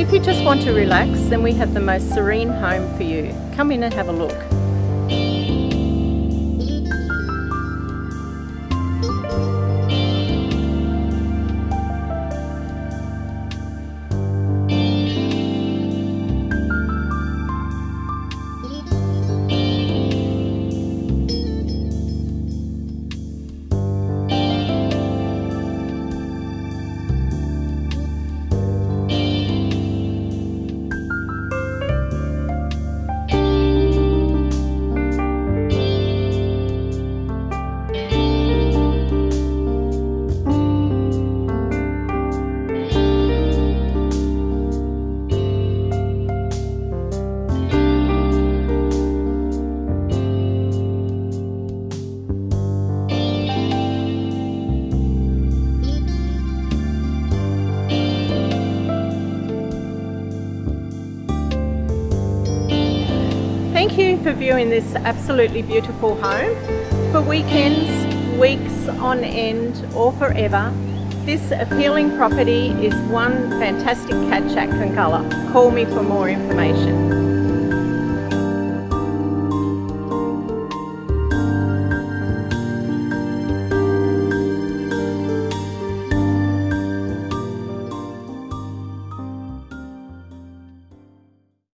if you just want to relax, then we have the most serene home for you. Come in and have a look. You for viewing this absolutely beautiful home. For weekends, weeks on end or forever, this appealing property is one fantastic cat shack colour. Call me for more information.